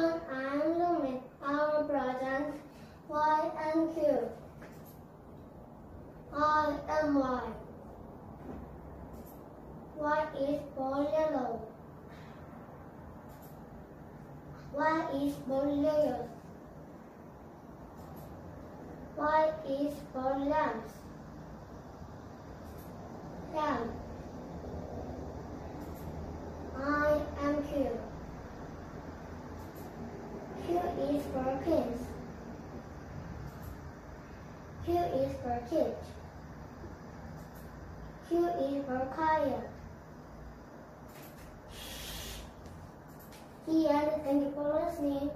everyone, I'm Lumin. Our present Y and Q. I am Y. Y is for yellow. Y is layers. Y is for lamps. Lamp. I am Q. Q is for kids. Q is for kids. Q is for quiet. He end. Thank you for listening.